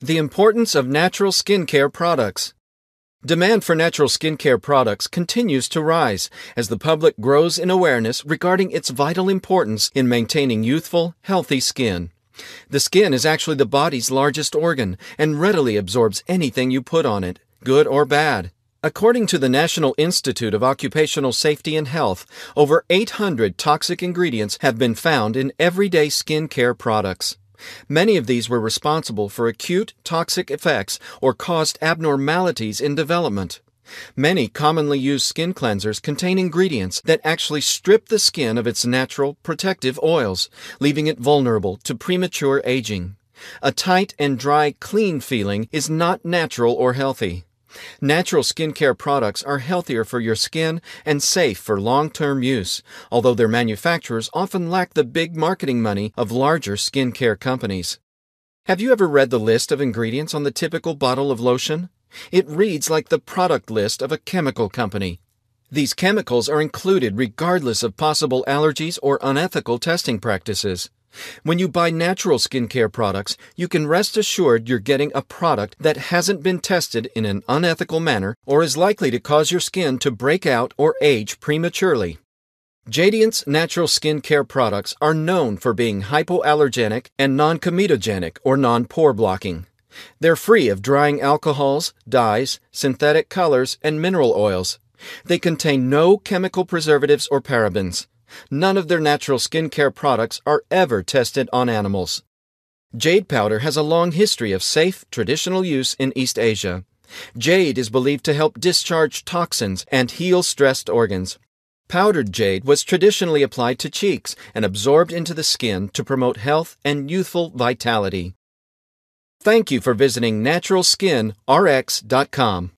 The importance of natural skincare products. Demand for natural skincare products continues to rise as the public grows in awareness regarding its vital importance in maintaining youthful, healthy skin. The skin is actually the body's largest organ and readily absorbs anything you put on it, good or bad. According to the National Institute of Occupational Safety and Health, over 800 toxic ingredients have been found in everyday skincare products. Many of these were responsible for acute toxic effects or caused abnormalities in development. Many commonly used skin cleansers contain ingredients that actually strip the skin of its natural protective oils, leaving it vulnerable to premature aging. A tight and dry, clean feeling is not natural or healthy. Natural skincare products are healthier for your skin and safe for long term use, although their manufacturers often lack the big marketing money of larger skincare companies. Have you ever read the list of ingredients on the typical bottle of lotion? It reads like the product list of a chemical company. These chemicals are included regardless of possible allergies or unethical testing practices. When you buy natural skincare products, you can rest assured you're getting a product that hasn't been tested in an unethical manner or is likely to cause your skin to break out or age prematurely. Jadience natural skincare products are known for being hypoallergenic and non comedogenic or non pore blocking. They're free of drying alcohols, dyes, synthetic colors, and mineral oils. They contain no chemical preservatives or parabens. None of their natural skincare products are ever tested on animals. Jade powder has a long history of safe, traditional use in East Asia. Jade is believed to help discharge toxins and heal stressed organs. Powdered jade was traditionally applied to cheeks and absorbed into the skin to promote health and youthful vitality. Thank you for visiting naturalskinrx.com.